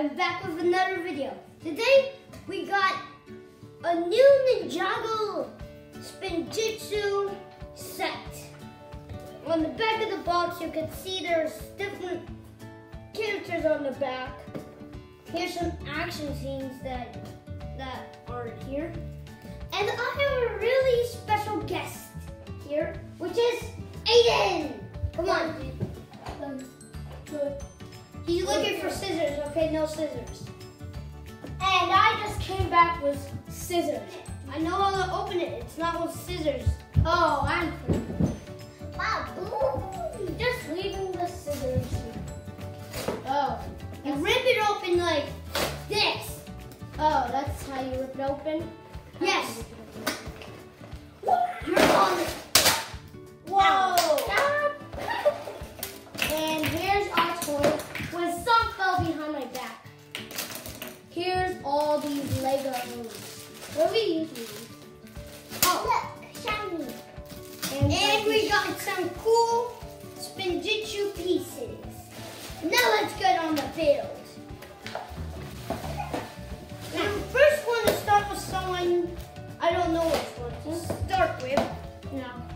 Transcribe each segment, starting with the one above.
I'm back with another video. Today we got a new Ninjago Spinjitzu set. On the back of the box you can see there's different characters on the back. Here's some action scenes that that are here. And I have a really special guest here, which is Aiden. Come on. He's looking for scissors. Okay, no scissors. And I just came back with scissors. I know how to open it. It's not with scissors. Oh, I'm Wow, just leaving the scissors. Oh, You rip it open like this. oh, that's how you rip it open. Yes. You're on it. Whoa! and here's our toy with some behind my back. Here's all these Legos. What are we using? Oh. Look, shiny. And we got some cool Spinjitzu pieces. Now let's get on the build. Now, hmm. first one to start with someone, I don't know which one to start with. no.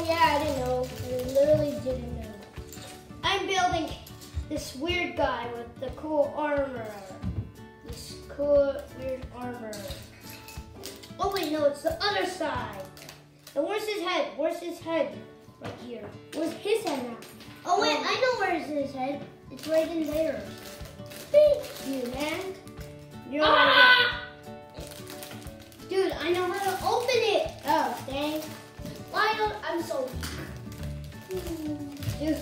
Oh yeah, I didn't know. I literally didn't know. I'm building this weird guy with the cool armor. This cool weird armor. Oh wait, no, it's the other side. And where's his head? Where's his head? Right here. Where's his head now? Oh wait, I know where's his head. It's right in there. Thank you, man. You're Ah! Dude, I know how to open it. Oh, dang. Why don't I'm so Dude,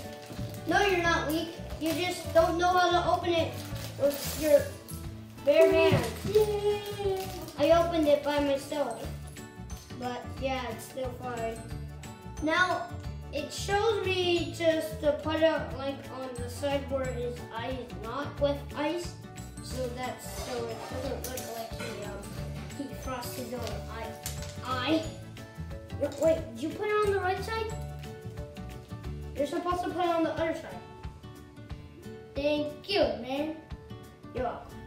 no, you're not weak. You just don't know how to open it with your bare hands. I opened it by myself. But yeah, it's still fine. Now, it shows me just to put it like on the side where his eye is not with ice. So that's so it doesn't look like he, um, he frosts his own eye. Wait, did you put it on the right side? You're supposed to put it on the other side. Thank you, man. You're welcome.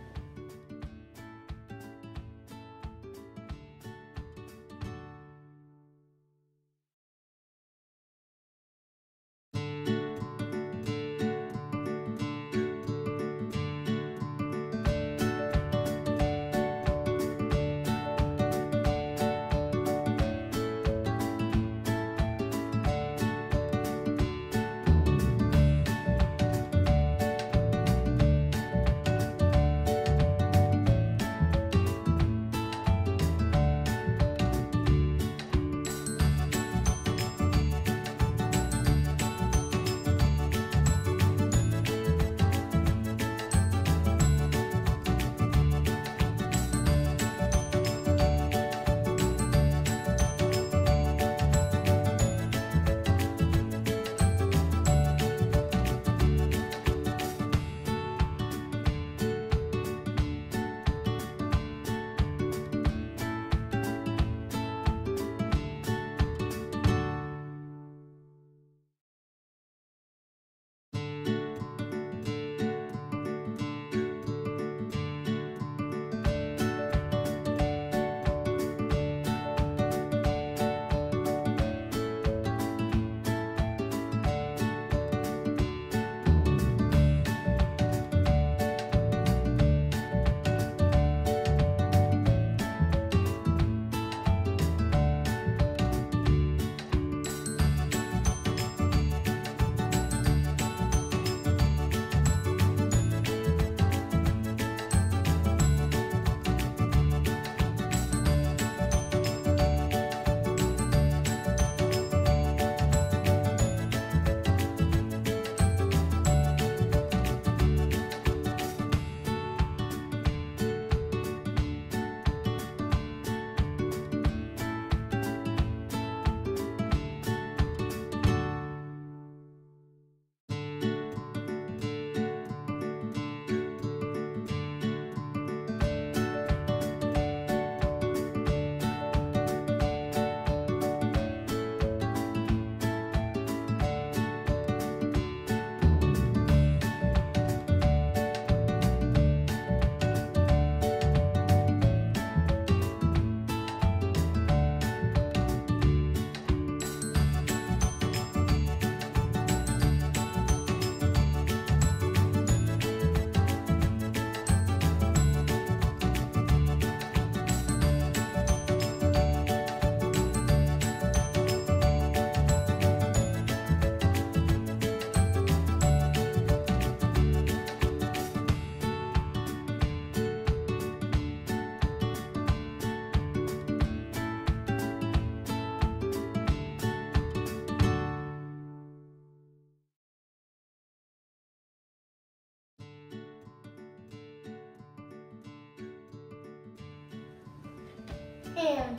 And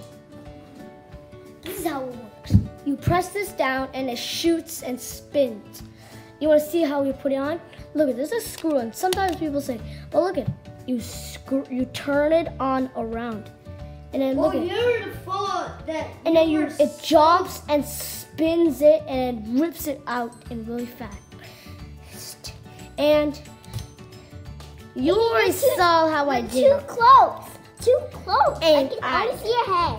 this is how it works. You press this down and it shoots and spins. You want to see how you put it on? Look at this is a screw and sometimes people say, well look at you screw you turn it on around. And then Well, look at you're the fault that. and then you it jumps and spins it and it rips it out in really fast. And you already saw how I did. It. Too close. Too close. And I can I- only see your head.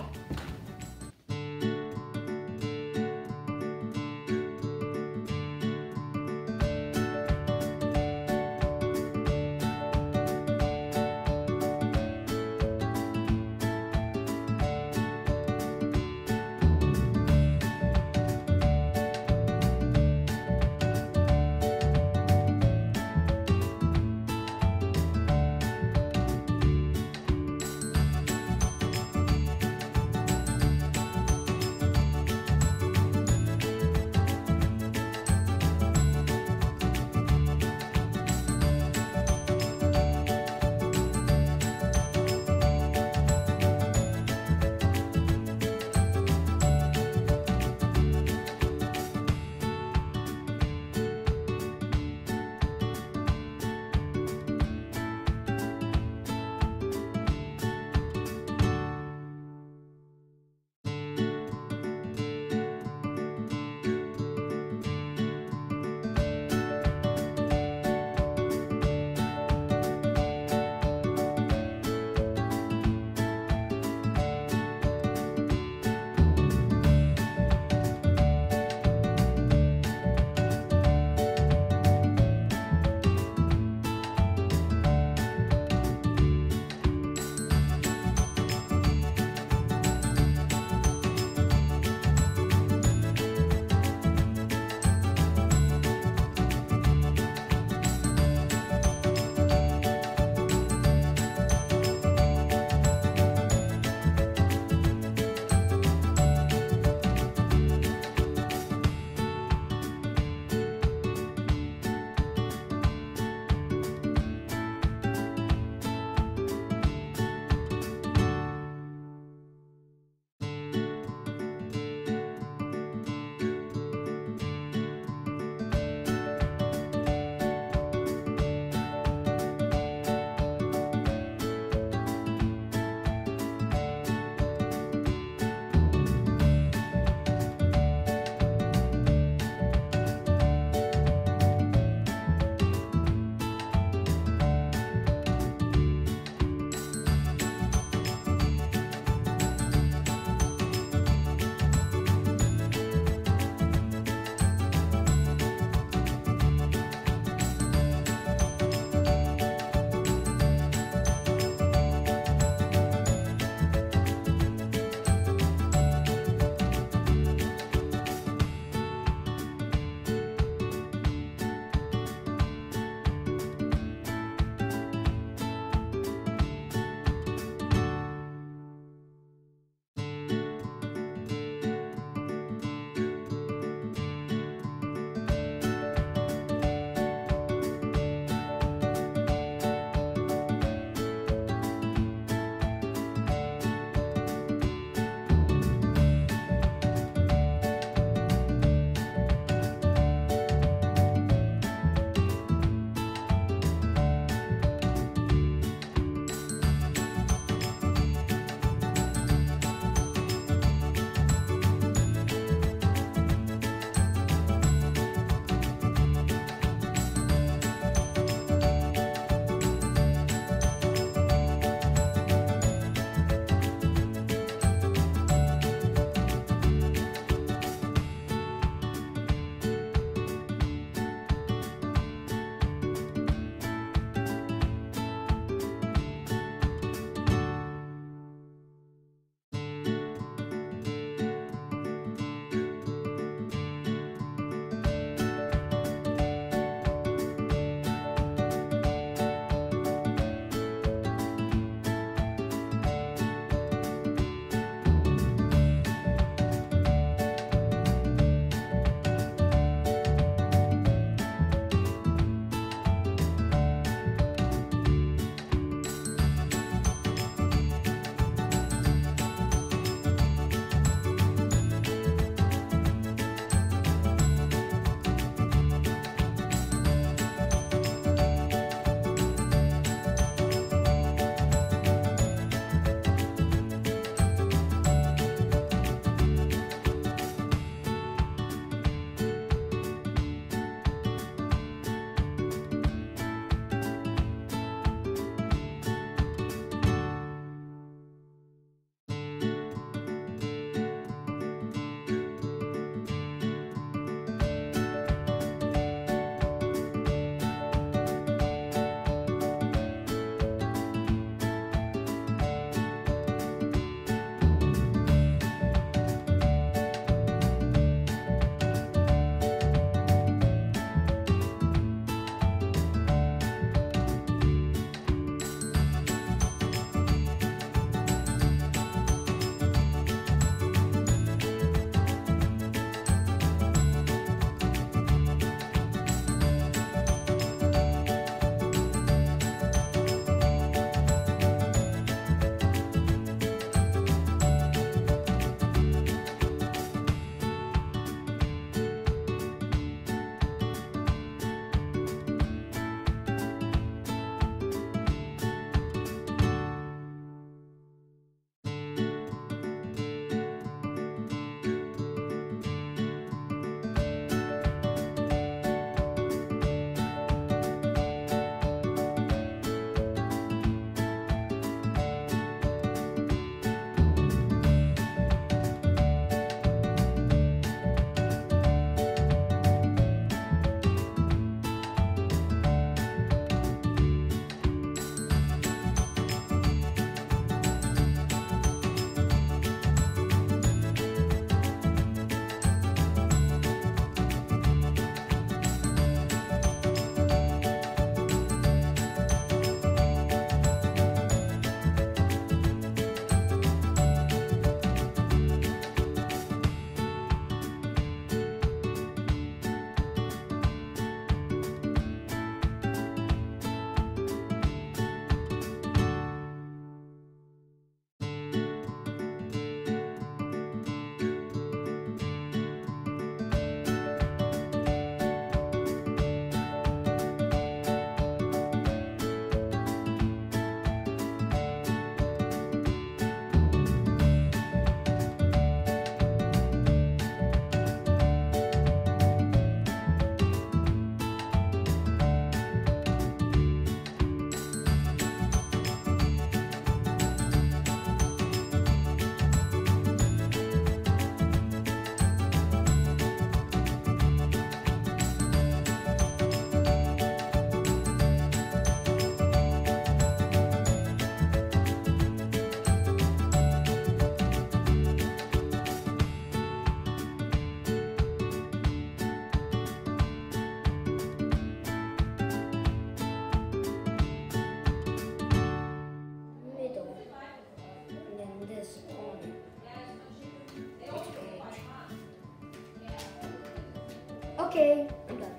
Okay, I'm done.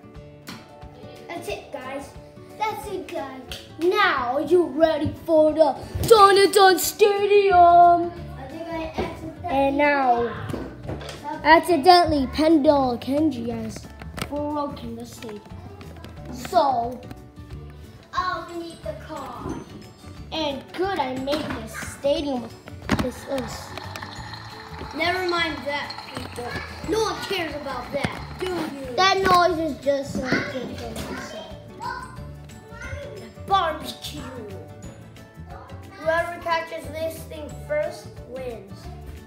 That's it, guys. That's it, guys. Now, are you ready for the Donaton Stadium? I think I accidentally. And now, accidentally, Panda Kenji has broken the stadium. So, I'll need the car. and good, I made this stadium with this. this. Never mind that, people. No one cares about that? Is just good for myself. barbecue. Whoever catches this thing first wins.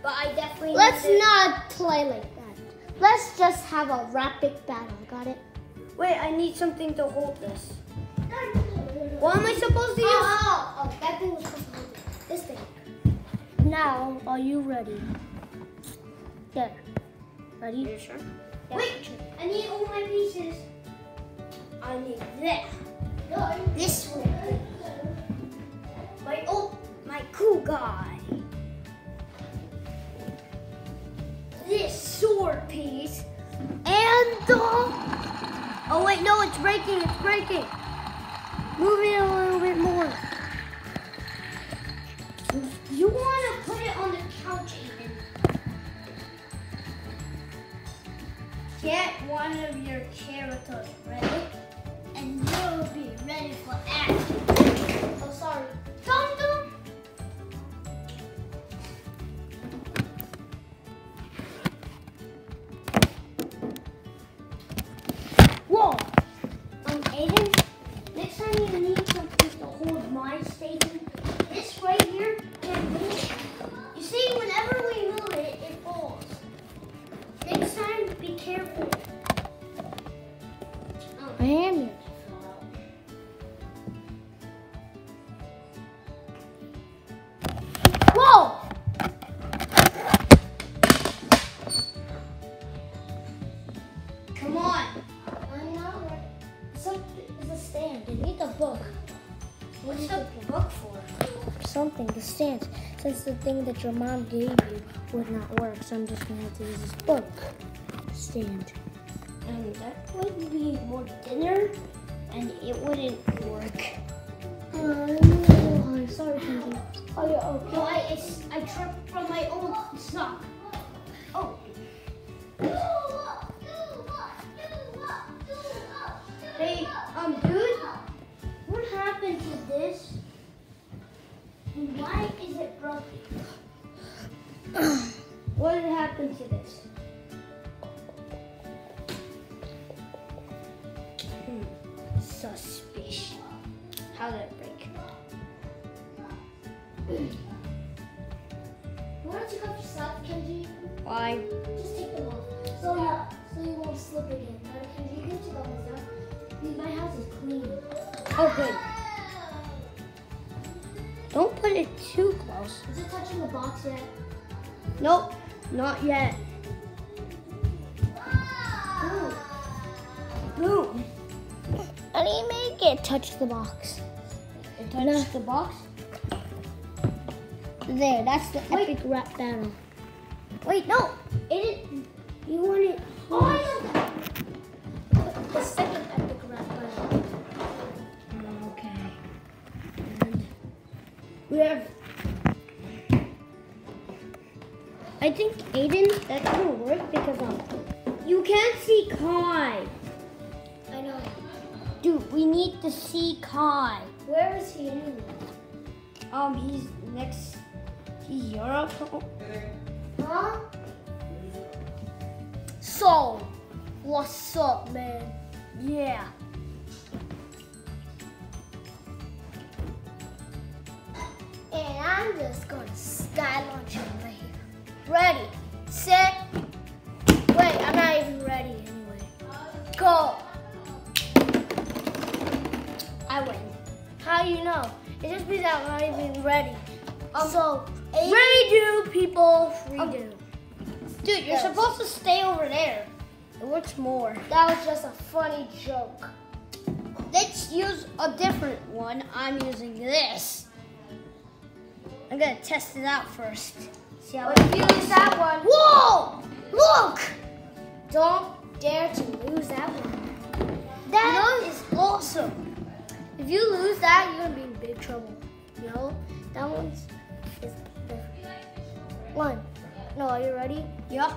But I definitely Let's not play like that. Let's just have a rapid battle. Got it? Wait, I need something to hold this. What am I supposed to use? Oh, oh, oh, that thing was supposed to hold. This thing. Now, are you ready? There. Ready? Are You sure? Wait, I need all my pieces. I need that. This one. My oh, my cool guy. This sword piece. And the. Oh wait, no, it's breaking. It's breaking. Move it a little bit more. Get one of your characters ready, and you'll be ready for action. Oh, sorry. Dum dum. Whoa! Um, Aiden, next time you need something to hold my station, the thing that your mom gave you would not work, so I'm just gonna have to use this book. Stand. And that would be more dinner, and it wouldn't work. Oh, I'm sorry, Kenji. Are you okay? No, I, it's, I tripped from my old sock. Oh. What happened to this? Hmm, suspicious. How did it break? Why don't you go yourself, Kenji? Why? Just take them off. So you, so you won't slip again. Now, Kenji, you can take off my stuff. My house is clean. Oh, good. Don't put it too close. Is it touching the box yet? Nope, not yet. Boom. How do you make it touch the box? It touched the box. There, that's the Wait. epic rap battle. Wait, no. It didn't. You want it. Oh, I know. The second epic rap battle. Okay. And we have. I think Aiden, that doesn't work because um, you can't see Kai. I know. Dude, we need to see Kai. Where is he anyway? Um, he's next. He's Europe. Huh? So, what's up, man? Yeah. And I'm just gonna sky launch him right here. Ready, set, wait, I'm not even ready anyway. Go. I win. How do you know? It just means I'm not even ready. Um, so, redo, people, redo. Dude, you're Yes. supposed to stay over there. It works more. that was just a funny joke. Let's use a different one. I'm using this. I'm gonna test it out first. See how you use that one, Whoa! Look! don't dare to lose that one. That know- is awesome. If you lose that, you're gonna be in big trouble. You know? That one's is different. One. No, are you ready? Yeah.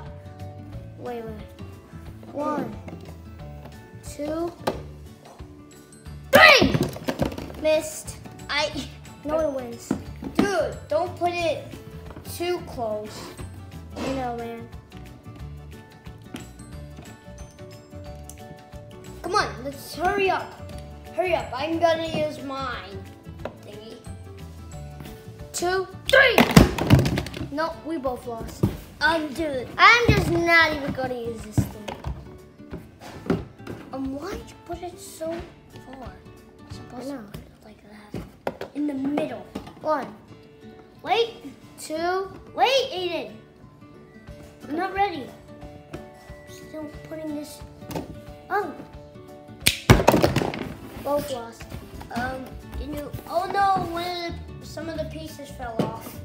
Wait, wait. One, two, three! Missed. I, No one wins. dude, don't put it too close. You know, man. Come on, let's hurry up. Hurry up. I'm gonna use mine. Thingy. Two, three! No, we both lost. Um, dude. I'm just not even gonna use this thing. Um, why'd you put it so far? It's I supposed know. to be like that. In the middle. One, Wait, two, wait, Aiden. I'm not ready. Still putting this. Oh. Both lost. Um, you. Oh no, one of the some of the pieces fell off.